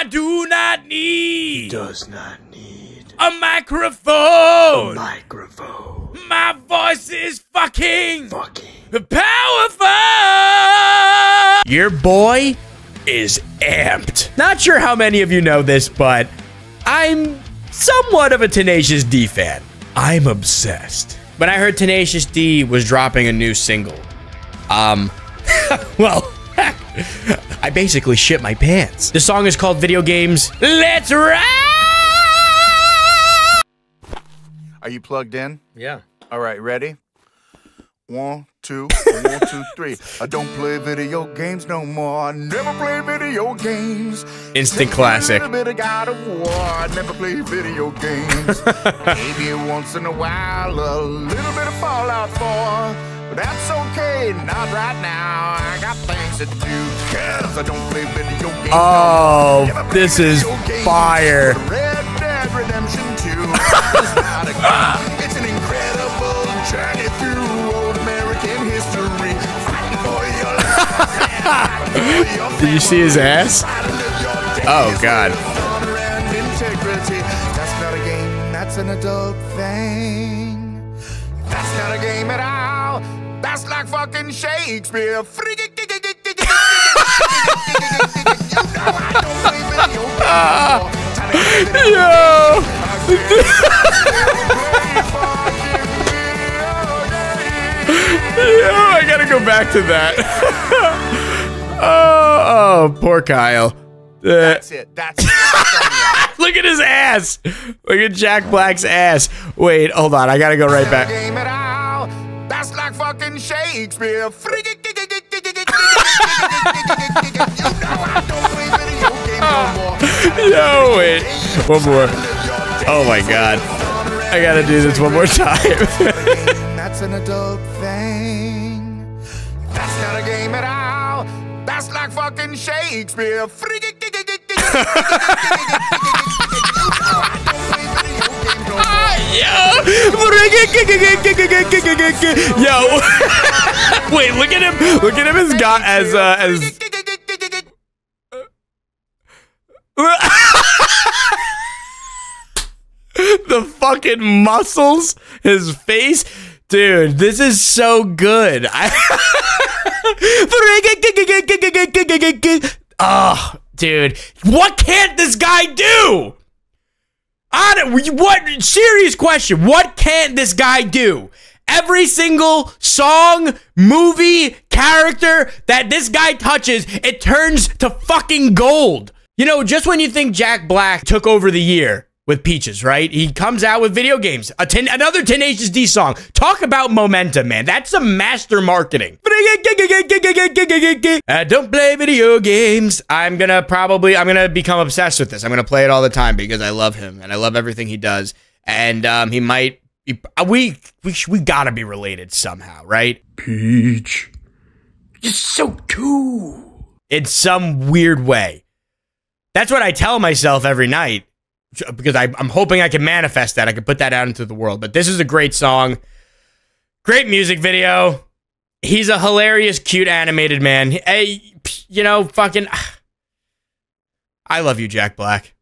I do not need He Does not need a microphone. A microphone. My voice is fucking Fucking. powerful. Your boy is amped. Not sure how many of you know this, but I'm somewhat of a Tenacious D fan. I'm obsessed. When I heard Tenacious D was dropping a new single, um, well, heck, I basically shit my pants. The song is called Video Games. Let's ride! Are you plugged in? Yeah. All right, ready? One, two, one, two, three. I don't play video games no more. I never play video games. Instant classic. A bit of God of War. I never play video games. Maybe once in a while, a little bit of Fallout 4. But that's okay, not right now. I got things to do, cause I don't play video games. Oh, no more. Oh, Never play this is fire. Red Dead Redemption 2 is not a game. It's an incredible journey through old American history. For your life. Did you see his ass? Oh, God. Honor and integrity. That's not a game, that's an adult thing. That's not a game at all. That's like fucking Shakespeare. Yo! Yo, I gotta go back to that. oh, oh, poor Kyle. Uh, That's it. That's it. look at his ass. Look at Jack Black's ass. Wait, hold on. I gotta go right back. That's like fucking Shakespeare. No, wait. One more. Oh my god. I gotta do this one more time. That's an adult thing. That's not a game at all. That's like fucking Shakespeare. Yo! Yo! Wait, look at him! Look at him as got as uh as the fucking muscles, his face. Dude, this is so good. oh, dude. What can't this guy do? I don't, what serious question. What can't this guy do? Every single song, movie, character that this guy touches, it turns to fucking gold. You know, just when you think Jack Black took over the year with Peaches, right? He comes out with video games. A ten, another Tenacious D song. Talk about momentum, man. That's some master marketing. Uh, don't play video games. I'm gonna probably, I'm gonna become obsessed with this. I'm gonna play it all the time because I love him and I love everything he does. And um, he might, be, uh, we, we, we gotta be related somehow, right? Peach. You're so cool. in some weird way. That's what I tell myself every night because I, I'm hoping I can manifest that. I can put that out into the world. But this is a great song, great music video. He's a hilarious, cute, animated man. Hey, you know, fucking. I love you, Jack Black.